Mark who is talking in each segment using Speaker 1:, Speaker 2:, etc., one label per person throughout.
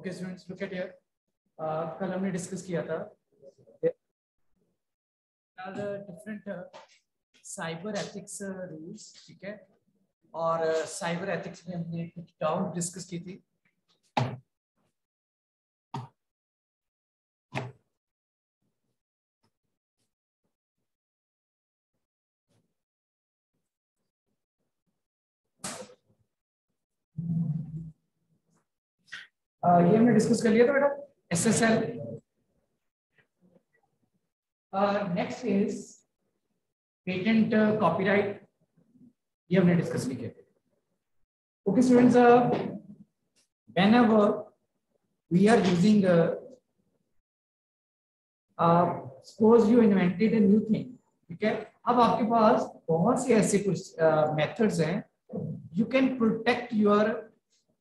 Speaker 1: Okay students look at here कल हमने discuss किया था। डिफरेंट साइबर एथिक्स रूल्स ठीक है? और साइबर uh, एथिक्स में हमने कुछ डाउट डिस्कस की थी। ये हमने डिस्कस कर लिया था बेटा S S L next is patent copyright ये हमने डिस्कस नहीं किया। Okay students whenever we are using uh, uh, suppose you invented a ठीक है? अब आपके पास बहुत से ऐसे कुछ मेथड्स uh, हैं। You can protect your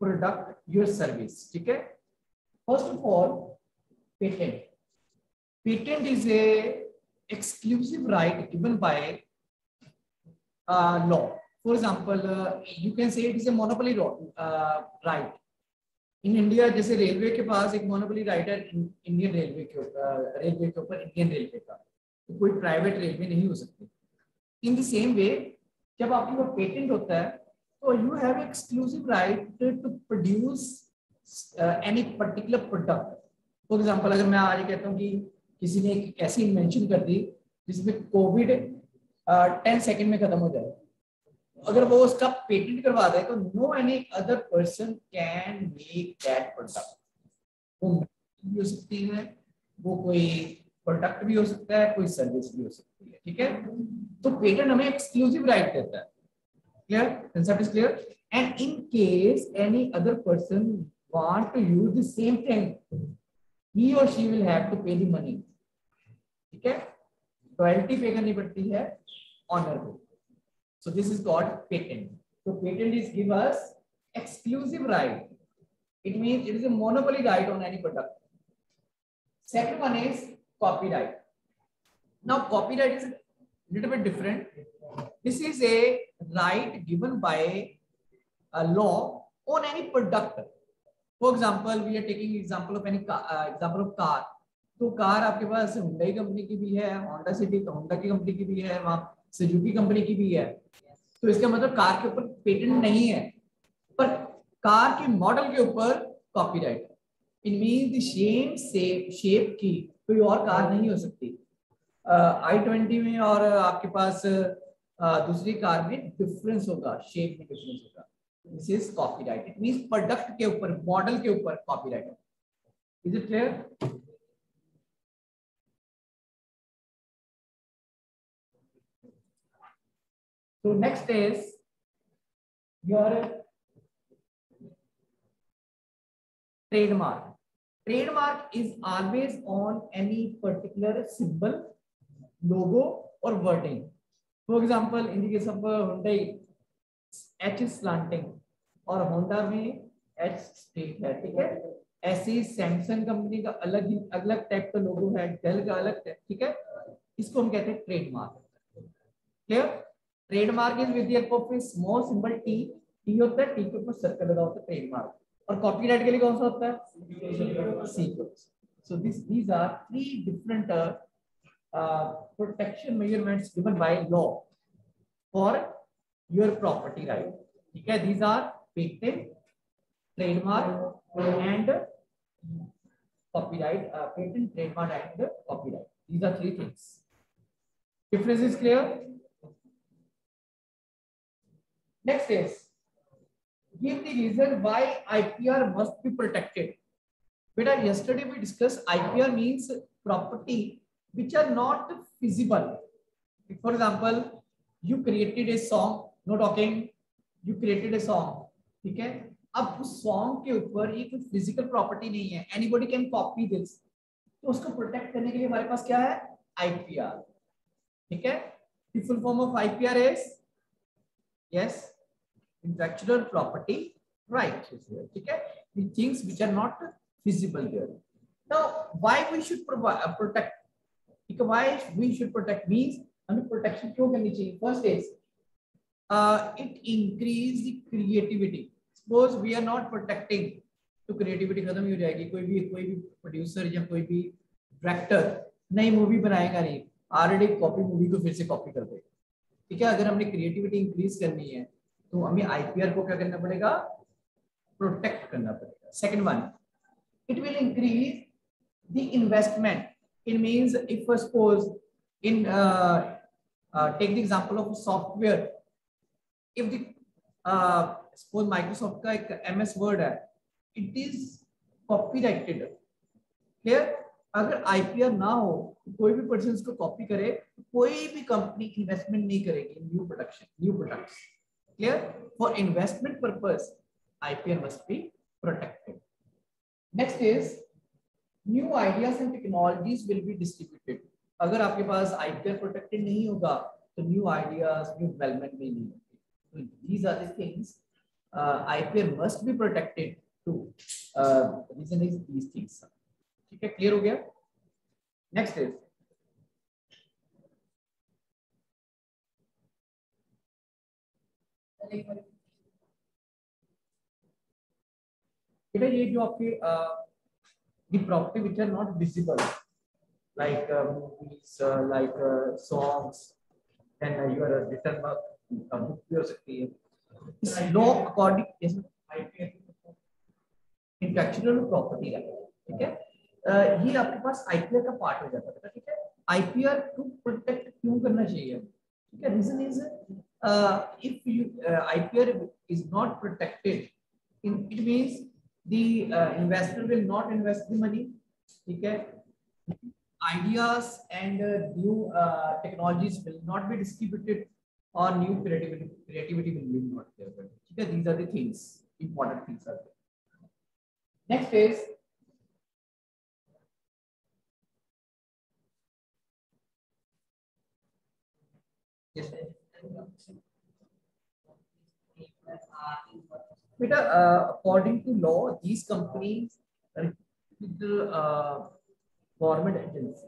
Speaker 1: product your service ठीक है? First of all patent patent is a exclusive right given by uh, law. For example uh, you can say it is a monopoly uh, right. In India जैसे railway के पास एक monopoly right है Indian railway के ऊपर railway के ऊपर Indian railway का। तो कोई प्राइवेट रेलवे नहीं हो सकती। इन द सेम वे जब आपके पास पेटेंट होता है So you have exclusive right to produce uh, any particular product. For example, अगर मैं आज कहता हूँ कि किसी ने एक ऐसी इन्वेंशन कर दी जिसमें कोविड टेन सेकेंड में खत्म हो जाए। अगर वो उसका पेटेंट करवा दे तो no any other person can make that product वो भी हो सकती है वो कोई प्रोडक्ट भी हो सकता है कोई सर्विस भी हो सकती है ठीक है? तो पेटेंट हमें एक्सक्लूसिव राइट देता है। Clear? Concept is clear? And in case any other person want to use the same thing, he or she will have to pay the money. ठीक है रॉयल्टी पे करनी पड़ती है ऑनर को so this is called patent so patent is give us exclusive right it means it is a monopoly right on any product second one is copyright now copyright is a little bit different this is a right given by a law on any product. For example, we are taking example of any car, uh, example of car. तो car आपके पास Hyundai company की भी है Honda City Honda की company की भी है वहाँ सुजुकी कंपनी की भी है तो इसका मतलब कार के ऊपर पेटेंट नहीं है पर कार के मॉडल के ऊपर copyright in mean same shape की कोई और कार नहीं हो सकती आई uh, ट्वेंटी में और आपके पास दूसरी कार में डिफरेंस होगा शेप में डिफरेंस होगा. This is copyright it mean product के ऊपर मॉडल के ऊपर कॉपी राइट होगा. इज़ इट क्लियर तो next is your trademark trademark is always on any particular symbol logo और wording for example in case of Hyundai H slanting और Honda में H straight है, ठीक है? ऐसे ही सैमसंग कंपनी का अलग ही, अलग टाइप का लोगो है डेल का अलग टाइप ठीक है? इसको हम कहते हैं trademark clear trademark is with the small symbol T T होता है टी के ऊपर सर्कल लगा होता है ट्रेडमार्क और कॉपीराइट के लिए कौन सा होता है? See so this these are three different uh, protection measurements given by law for your property right? Okay these are patent trademark and copyright uh, patent trademark and copyright. These are three things. Difference is clear? Next is give the reason why ipr must be protected. Beta yesterday we discussed ipr means property which are not feasible. For example, you created a song, no talking, you created a song, ठीक है अब उस song के ऊपर एक physical property नहीं है। Anybody can copy this तो उसको प्रोटेक्ट करने के लिए हमारे पास क्या है? आईपीआर ठीक है? Full form of IPR is yes intellectual property right ठीक है? Things which are not feasible here now why we should why we should protect means हमें protection क्यों करनी चाहिए? First is it increase the creativity. Suppose we are not तो creativity खत्म ही हो जाएगी। कोई भी कोई भी प्रोड्यूसर या कोई भी डायरेक्टर नई मूवी बनाएगा नहीं। ऑलरेडी कॉपी मूवी को फिर से कॉपी कर देगा। ठीक है, अगर हमने क्रिएटिविटी इंक्रीज करनी है तो हमें आईपीआर को क्या करना पड़ेगा? प्रोटेक्ट करना पड़ेगा। Second one it will increase the investment it means if suppose in take the example of software if the suppose Microsoft का एक एमएस वर्ड है इट इज़ कॉपीराइटेड क्लियर अगर आईपीआर ना हो तो कोई भी पर्सन उसको कॉपी करे तो कोई भी कंपनी इन्वेस्टमेंट नहीं करेगी new production new products clear for investment purpose IPR must be protected next is new ideas and technologies will be distributed अगर आपके पास आईपीआर प्रोटेक्टेड नहीं होगा तो न्यू आइडियाज़ न्यू डेवलपमेंट भी नहीं होगी। These are the things IPR must be protected two reason is these things ठीक है? क्लियर हो गया? नेक्स्ट इज़ बेटा ये जो आपके the property which are not visible like movies like songs and you are written book भी हो सकती है लॉ अकॉर्डिंग इंटेलेक्चुअल प्रॉपर्टी है ठीक है ये आपके पास आईपीआर का पार्ट हो जाता है ठीक है? आईपीआर को प्रोटेक्ट क्यों करना चाहिए? ठीक है? Reason is if you IPR is not protected in it means the uh, investor will not invest the money. Okay. Ideas and uh, new uh, technologies will not be distributed or new creativity, creativity will be not there. Okay. These are the things, important things are there. Next is Yes, sir. बेटा according to law these companies government agency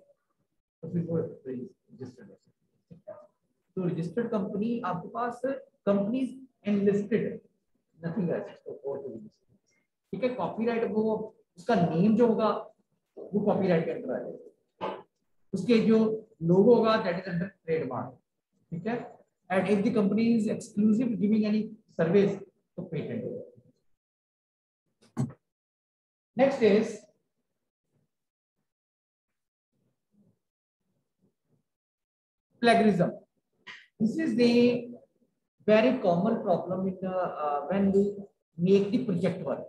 Speaker 1: तो registered company आपके पास companies enlisted nothing else ठीक है copyright वो, उसका name जो होगा, वो कॉपीराइट के अंदर आ जाएगा। उसके जो लोगो होगा दैट इज़ अंडर ट्रेडमार्क ठीक है? And if the company is exclusive giving any service to patent. Next is plagiarism. This is the very common problem in, the uh, when we make the project work.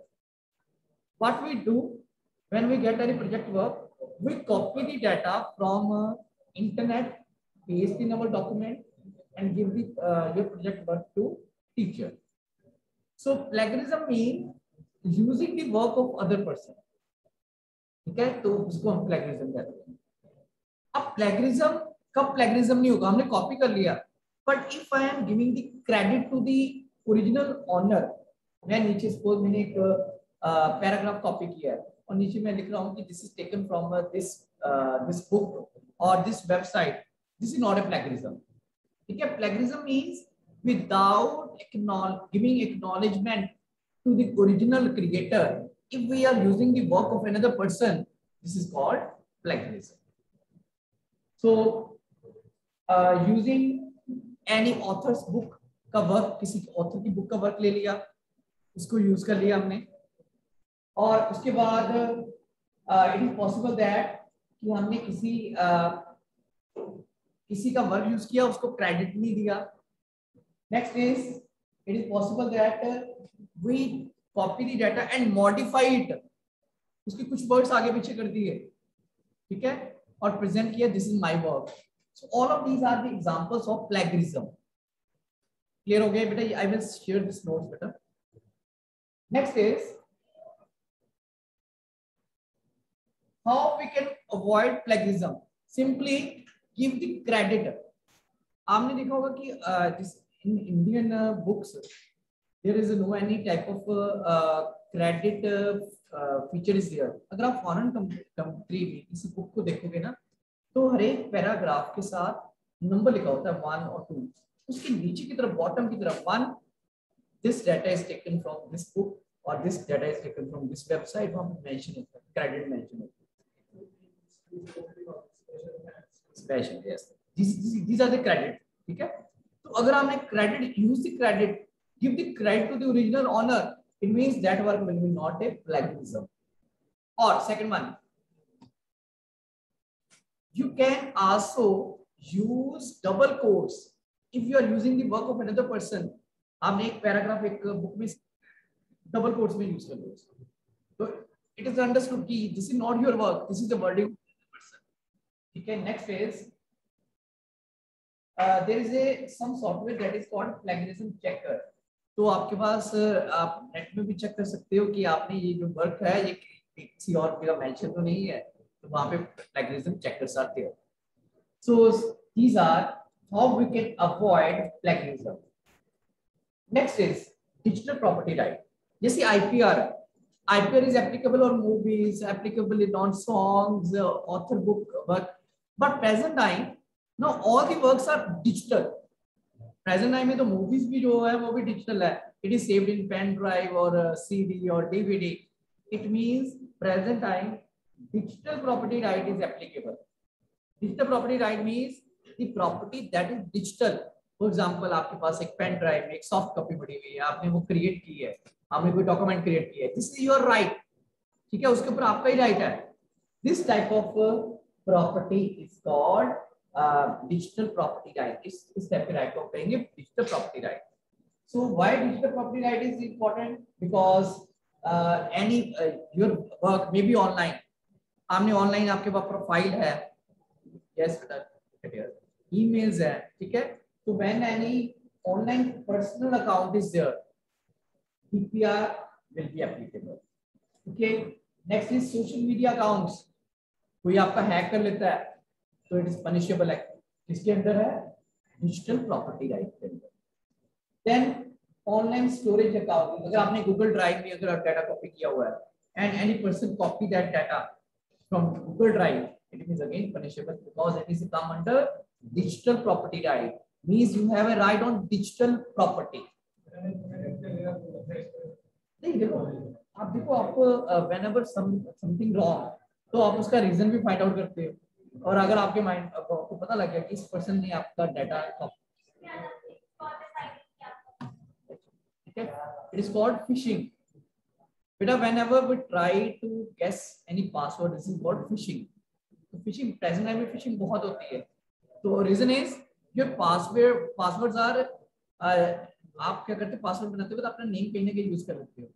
Speaker 1: What we do when we get any project work, we copy the data from uh, internet, paste in our document and give the, uh, your project work to teacher. So, plagiarism means using the work of other person. ठीक है तो उसको हम plagiarism कहते हैं। अब plagiarism कब plagiarism नहीं होगा? हमने कॉपी कर लिया। But if I am giving the credit to the original owner मैं नीचे सपोज़ मैंने एक पैराग्राफ कॉपी किया है। और नीचे मैं लिख रहा हूँ कि this is taken from this this book और this website this is not a plagiarism ठीक है? Plagiarism means without giving acknowledgement to the original creator if we are using the work of another person this is called plagiarism so uh, using any author's book का work किसी author की book का work ले लिया उसको use कर लिया हमने और उसके बाद इट इज़ पॉसिबल दैट कि हमने किसी uh, किसी का वर्क यूज़ किया उसको क्रेडिट नहीं दिया next is it is possible that we copy the data and modify it उसके कुछ वर्ड्स आगे पीछे कर दिए। ठीक है? और प्रेजेंट किया this is my work so all of these are the examples of plagiarism clear हो गया? बेटा I will share this notes बेटा। Next is how we can avoid plagiarism simply give the credit आपने देखा होगा कि this in Indian books there is no any type of credit feature is there अगर आप फॉरेन कंट्री में किसी book को देखोगे ना तो हर एक पैराग्राफ के साथ नंबर लिखा होता है वन और टू उसके नीचे की तरफ़ बॉटम की तरफ़ one this data is taken from this book और this data is taken from this website वहाँ पे मेंशन होता है क्रेडिट मेंशन होता है. Special yes these are the credit ठीक है? तो अगर आपने credit use the credit give the credit to the original owner it means that work will be not a plagiarism. Or, second one, you can also use double quotes if you are using the work of another person. आपने एक paragraph एक book में double quotes में use कर लो तो it is understood कि this is not your work this is the wording of the person ठीक है next is there is a some software that is called plagiarism checker तो आपके पास आप नेट में भी चेक कर सकते हो कि आपने ये जो वर्क है, ये किसी और का मेंशन तो नहीं है तो वहाँ पे प्लेगरिज्म चेकर्स आते हैं। So these are how we can avoid plagiarism next is digital property right जैसे IPR IPR is applicable on movies applicable in on songs author book work but present time no all the works are digital present time में तो movies भी जो है, वो भी digital है. It is saved in pen drive और CD और DVD it means present time digital property right is applicable digital property right means the property that is digital for example आपके पास एक पेन ड्राइव में एक soft copy पड़ी हुई है, आपने वो क्रिएट की है, आपने कोई डॉक्यूमेंट क्रिएट किया है दिस इज़ योर राइट ठीक है, उसके ऊपर आपका ही राइट है. This type of property is called digital property right इस टाइप के राइट को कहेंगे digital property right so why digital property right is important because any your work may be online आपने ऑनलाइन आपके पास प्रोफ़ाइल है। Yes emails है, ठीक है? तो when any online personal account is there DPR will be applicable. Okay. Next is social media accounts. कोई आपका हैक कर लेता है तो इट इज़ पनिशेबल एक्ट किसके अंदर है? डिजिटल प्रॉपर्टी राइट के अंदर। देन ऑनलाइन स्टोरेज अकाउंट अगर आपने गूगल ड्राइव में अगर डाटा कॉपी किया हुआ है and any person copy that data from Google drive it is again punishable because it is come under digital property right. Means you have a right on digital property. नहीं, देखो, आप देखो, आपको when ever something wrong तो आप उसका reason भी find out करते हो। और अगर आपके माइंड आपको पता लग गया कि इस पर्सन ने आपका डाटा ठीक है? इट इज़ कॉल्ड फिशिंग बेटा whenever we try to guess any password this is called phishing तो फिशिंग प्रेजेंट टाइम में फिशिंग बहुत होती है। तो रीजन इज़ जो पासवर्ड पासवर्ड्स आर आप क्या करते पासवर्ड बनाते हो तो अपना नेम कहीं ना कहीं यूज़ कर लेते हो।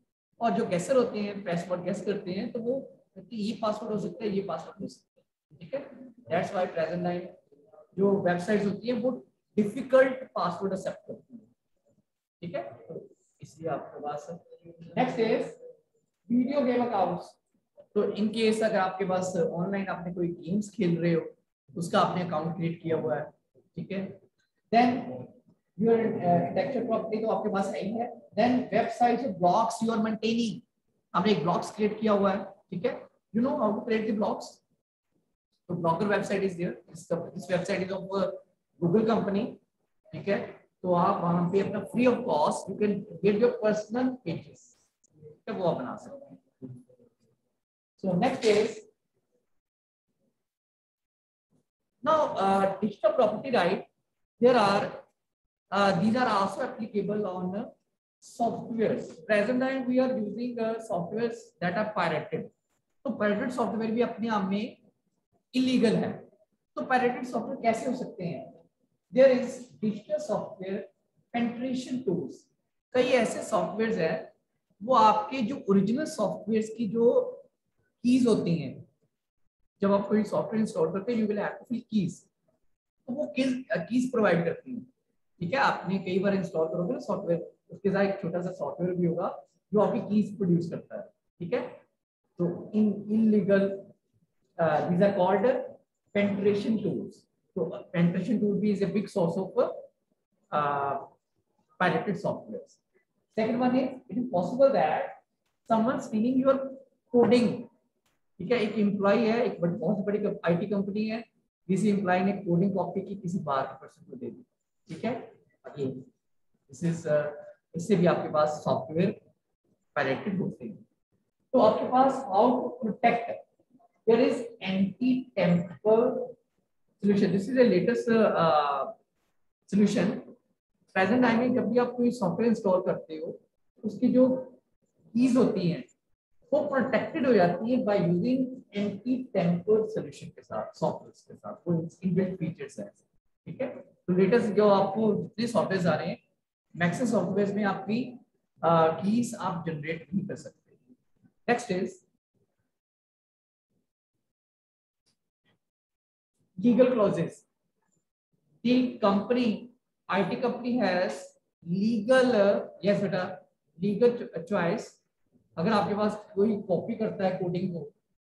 Speaker 1: और जो गैसर होते हैं पासवर्ड गैस करते हैं तो वो ये पासवर्ड हो सकता है, ये पासवर्ड हो सकता है। ठीक है? दैट्स व्हाई प्रेजेंट टाइम जो वेबसाइट्स होती है वो डिफ़िकल्ट पासवर्ड एक्सेप्ट करती है। ठीक है? तो इसलिए आपके पास next is video game accounts तो इन केस अगर आपके पास ऑनलाइन आपने कोई गेम्स खेल रहे हो उसका आपने अकाउंट क्रिएट किया हुआ है। ठीक है? देन uh, intellectual property तो आपके पास है ही है। Then websites blogs you are maintaining आपने एक ब्लॉग्स क्रिएट किया हुआ है। ठीक है? You know how to create the blogs तो blogger website is there this, this website is of uh, Google company ठीक है तो आप वहाँ पे अपना free of cost you can get your personal pages ठीक है वो आप बना सकते हैं so next is now uh, digital property right there are Uh, these are also applicable on uh, softwares. Present time we are using uh, softwares that are pirated. तो pirated software भी अपने आप में illegal है. तो pirated software कैसे हो सकते हैं? There is digital software penetration tools. कई ऐसे सॉफ्टवेयर है, वो आपके जो ओरिजिनल सॉफ्टवेयर की जो कीज होती हैं, जब आप कोई सॉफ्टवेयर इंस्टॉल करते हैं you will have to fill keys तो वो कीज कीज प्रोवाइड करती हैं ठीक है आपने कई बार इंस्टॉल करोगे ना सॉफ्टवेयर उसके साथ एक छोटा सा सॉफ्टवेयर भी होगा, जो आपकी कीज प्रोड्यूस करता है ठीक है तो in illegal these are called penetration tools तो पेंट्रेशन टूल भी is a big source of pirated software second one is, it is possible that someone stealing your coding. ठीक है, एक एम्प्लॉय है, एक बहुत बड़ी आईटी कंपनी है, किसी एम्प्लॉय ने कोडिंग कॉपी की, किसी बाहर के पर्सन को दे दी। ठीक है? अगेन दिस इज़ इससे भी आपके पास सॉफ्टवेयर पायरेटेड होते हैं। तो आपके पास how to protect there is anti tamper solution this is a latest solution present time में जब भी आप कोई सॉफ्टवेयर इंस्टॉल करते हो, उसकी जो कीज होती हैं, वो प्रोटेक्टेड हो जाती है by using anti tamper solution के साथ सॉफ्टवेयर के साथ, वो इनबिल्ट फीचर्स हैं, ठीक है? तो लेटेस्ट जो आपको जितने सॉफ्टवेयर आ रहे हैं मैक्सिमम सॉफ्टवेयर में आपकी कीज आप जनरेट नहीं कर सकते। Next is legal clauses. The company it company has legal, yes beta legal choice. अगर आपके पास कोई कॉपी करता है कोडिंग को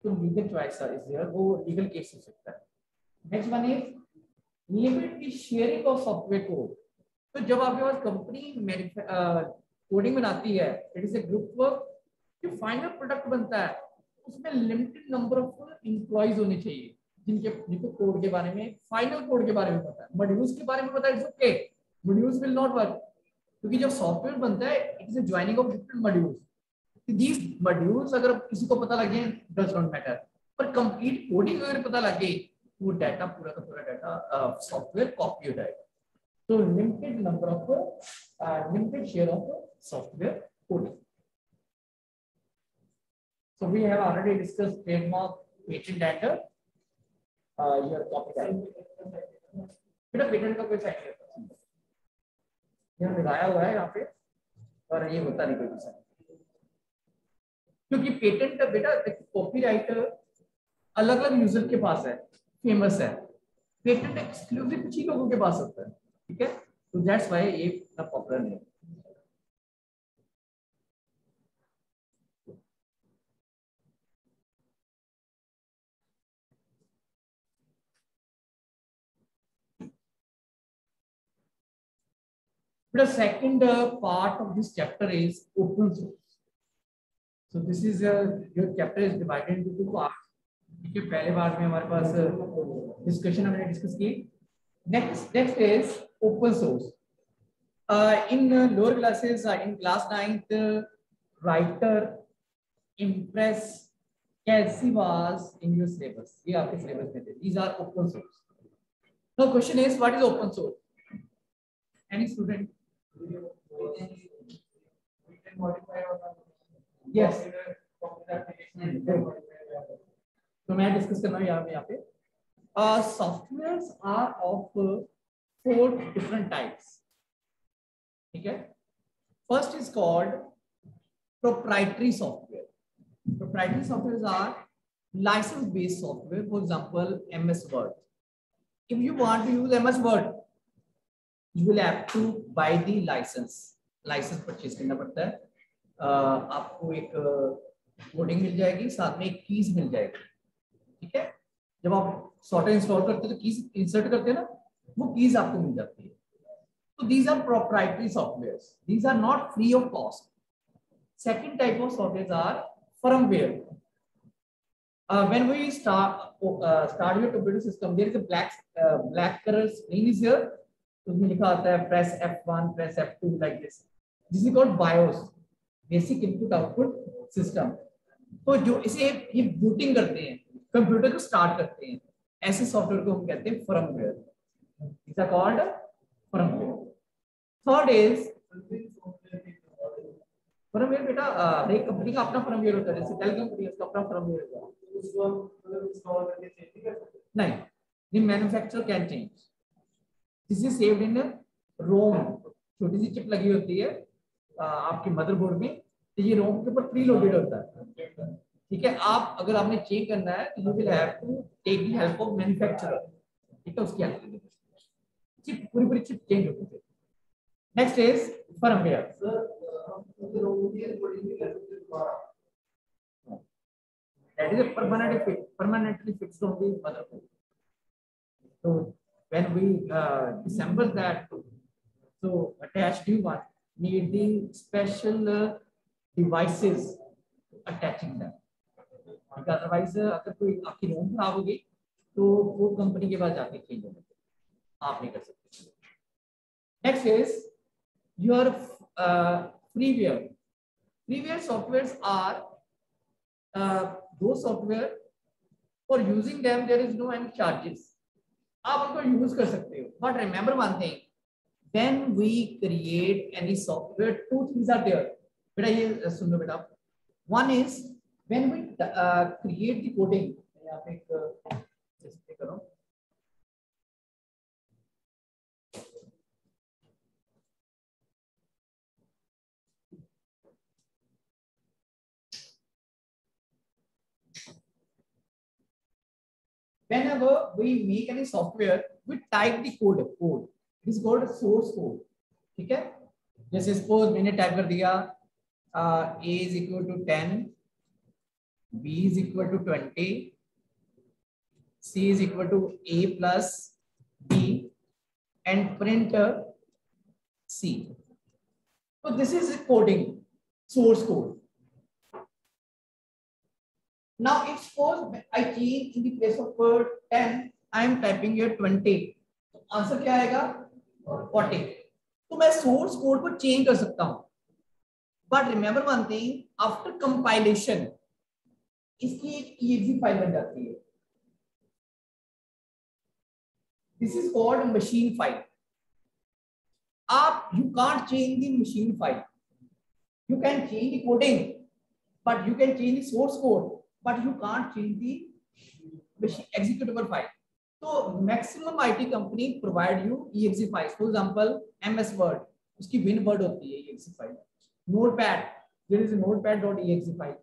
Speaker 1: तो लीगल चॉइस इज़ देयर वो लीगल केस हो सकता है. नेक्स्ट वन इज़ लिमिट की शेयरिंग ऑफ़ सॉफ्टवेयर कोड तो जब आपके पास कंपनी कोडिंग बनाती है it is a group work जो फाइनल प्रोडक्ट बनता है, उसमें लिमिटेड नंबर ऑफ़ एम्प्लॉइज होने चाहिए. जिनके जिनको कोड के बारे में फाइनल कोड के बारे में पता है। मॉड्यूल्स के बारे में पता है okay modules will not work क्योंकि जब सॉफ्टवेयर बनता है it is a joining of different modules these modules अगर किसी को पता लगे डज नॉट मैटर पर कंप्लीट कोडिंग अगर पता लगे वो डाटा पूरा का पूरा डाटा सॉफ्टवेयर कॉपी हो जाएगा। तो limited number of limited share of software coding So we have already discussed trademark, patent and your copyright. बेटा पेटेंट का कोई साइन यहाँ लगाया हुआ है यहाँ पे और ये होता नहीं कोई साइन क्योंकि पेटेंट का बेटा कॉपीराइट अलग अलग यूज़र के पास है फ़ेमस है। पेटेंट एक्सक्लूसिव कुछ ही लोगों के पास होता है ठीक है? तो दैट्स व्हाई ये इतना पॉपुलर नहीं है। The second uh, part of this chapter is open source. So this is uh, your chapter is divided into two parts. ठीक पहले पार्ट में हमारे पास डिस्कशन हमने डिस्कस की। Next next is open source in lower classes in class ninth writer impress कैसी was in your syllabus ये आपके सिलेबस में थे। These are open source now question is what is open source any student yes. तो मैं discuss कर रहा हूँ यहाँ पे। यहाँ पे software are of four different types ठीक है? First is called proprietary software proprietary software are license based software, for example ms word. If you want to use ms word you will have to buy the license license purchase करना पड़ता है। uh, आपको एक boarding uh, मिल जाएगी साथ में एक keys मिल जाएगी। ठीक है? जब आप सॉफ्टवेयर इंस्टॉल करते तो कीज इंसर्ट करते हैं ना वो कीज आपको मिल जाती है। तो these are proprietary software these are not free of cost second type of software are firmware Uh, when we start uh, start here to system, there is a black uh, black color screen is here. उसमें लिखा आता है press F1 press F2 like this. This is called BIOS basic input output system. तो जो इसे ये booting करते हैं कंप्यूटर को स्टार्ट करते हैं ऐसे सॉफ्टवेयर को हम कहते हैं firmware these are called firmware. Third is firmware बेटा एक कंपनी का अपना फर्मवेयर होता है जैसे डेल कंपनी उसका अपना फर्मवेयर होता है। नहीं the manufacturer can change this is saved in ROM छोटी सी चिप लगी होती है आपके मदरबोर्ड में तो ये रोम के ऊपर प्री लोडेड होता है। ठीक है आप अगर आपने चेंज करना है तो you will have to take the help of manufacturer ठीक है उसकी हेल्प चिप पूरी पूरी चिप चेंज होती है। Next is firmware that is a permanently fixed, permanently fixed on the motherboard. So when we uh, assemble that, so attached you one need the special uh, devices attaching them. Otherwise अगर कोई आपकी रोम खराब होगी तो वो company के पास जाके change होगा आप नहीं कर सकते next is your freeware freeware softwares are uh, those software for using them there is no any charges आप उनको यूज़ कर सकते हो. But remember one thing when we create any software two things are there बेटा ये सुन लो बेटा. One is when we create the coding मैं यहाँ पे एक जैसे whenever we make any software we type the code code it is called source code ठीक है जैसे सपोज़ मैंने टाइप कर दिया a is equal to 10 b is equal to 20 c is equal to a plus b and print c so this is coding source code Now, if suppose I change in the place of word 10, I am typing here 20. तो answer क्या आएगा 40. तो मैं source code को change कर सकता हूँ but remember one thing after compilation इसकी एक exe फ़ाइल बन जाती है this is called machine file आप you can't change the machine file you can change the coding but you can change the source code but you can't change the executable file. So maximum IT company provide you exe files. For example, MS Word, उसकी win word होती है exe file. Notepad, there is a notepad.exe file.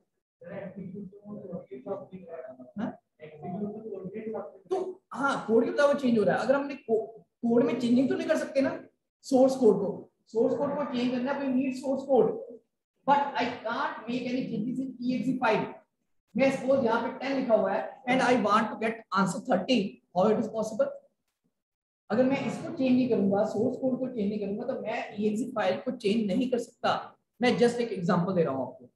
Speaker 1: तो हाँ code के वो change हो रहा है अगर हमने कोड में चेंजिंग तो नहीं कर सकते ना सोर्स कोड को सोर्स कोड को चेंज करना need source code but I can't make any changes in exe file मैं सपोज़ यहाँ पे टेन लिखा हुआ है and I want to get answer thirty how it is possible अगर मैं इसको चेंज नहीं करूँगा सोर्स कोड को चेंज नहीं करूँगा तो मैं फ़ाइल को चेंज नहीं कर सकता। मैं जस्ट एक एग्जांपल दे रहा हूँ आपको।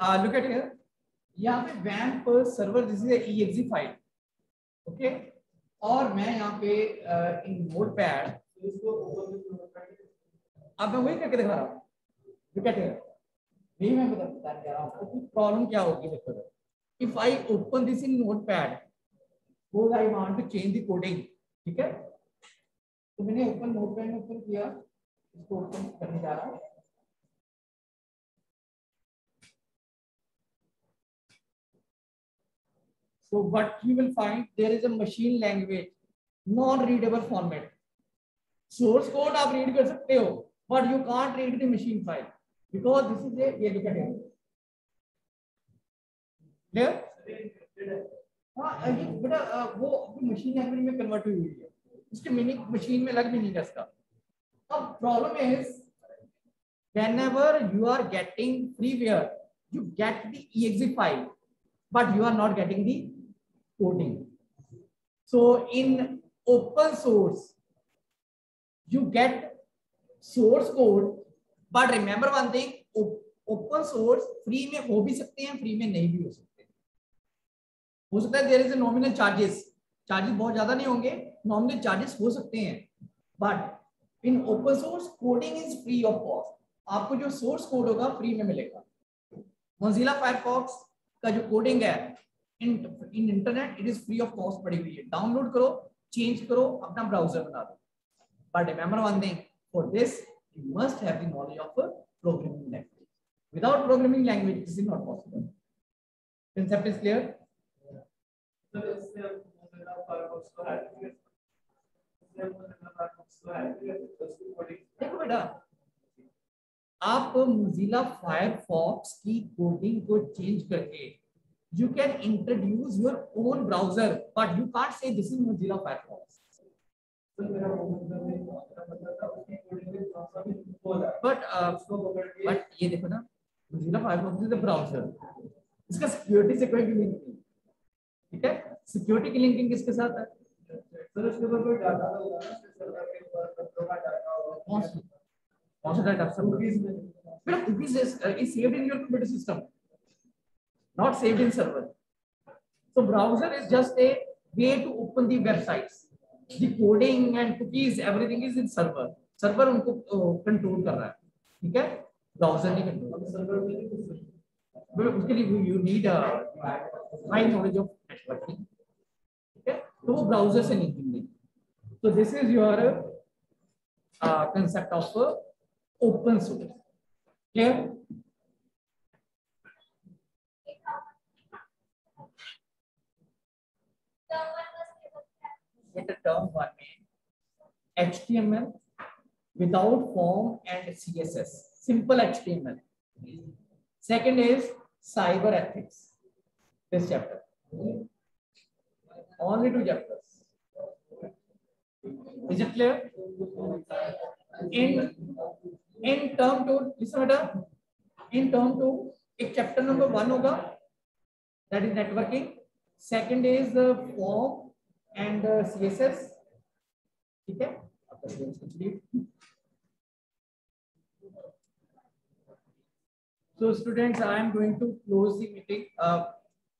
Speaker 1: लुक एट हियर यहाँ पे वैम पर server this is exe file okay और मैं यहाँ पे इन नोटपैड अब मैं वही करके दिखा रहा हूँ. लुक एट हियर यही मैं बता रहा हूँ. आपको प्रॉब्लम क्या होगी देखो if I open this in Notepad suppose I want to change the coding ठीक है? तो मैंने ओपन नोटपैड में ओपन किया, इसको ओपन करने जा रहा हूँ. So what you will find there is a machine language, non-readable format. Source code आप read कर सकते हो, but you can't read the machine file because this is a ये look at it. Clear? हाँ ये बेटा वो मशीन लैंग्वेज में कन्वर्ट हुई हुई है उसके मीनिंग मशीन में लग भी नहीं सकता अब problem is whenever you are getting freeware you get the exe file but you are not getting the coding. So in open source, you get source code, but remember one thing, open source free में हो भी सकते हैं free में नहीं भी हो सकते हो। सकता है there is nominal charges charges बहुत ज़्यादा नहीं होंगे नॉमिनल चार्जेस हो सकते हैं। But in open source coding is free of cost आपको जो सोर्स कोड होगा फ्री में मिलेगा। मोजिला फायरफॉक्स का जो कोडिंग है in internet it is free of cost पड़ी हुई है। डाउनलोड करो चेंज करो, अपना ब्राउज़र बना दो। But remember one thing for this you must have the knowledge of programming language without programming language is not possible clear? देखो बेटा, आप मोजिला फायरफॉक्स की कोडिंग को चेंज करके you can introduce your own browser but you can't say this is mozilla firefox but uh, but ये देखो ना mozilla firefox is a browser इसका सिक्योरिटी से कोई भी लिंक नहीं ठीक है सिक्योरिटी की लिंकिंग किसके साथ है सर उसके ऊपर कोई डाटा कौन सा डाटा सब कुकीज में बेटा cookies is saved in your computer system not saved in server so browser is just a way to open the websites the coding and cookies everything is in server server उनको control कर रहा है ठीक है browser नहीं control server में उसके लिए you need high knowledge of networking ठीक है तो वो ब्राउज़र से नहीं मिलेगी तो this is your concept of open source. Clear? Get the term one name. HTML without form and CSS. Simple HTML. Second is cyber ethics. This chapter. Only two chapters. Is it clear? In in term two listen बेटा in term two एक chapter number one होगा that is networking second is form and CSS ठीक है So students, I am going to close the meeting. Uh,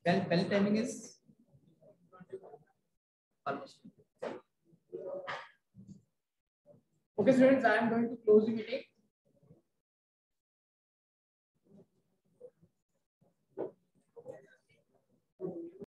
Speaker 1: bell, bell timing is almost. Okay, students, I am going to close the meeting.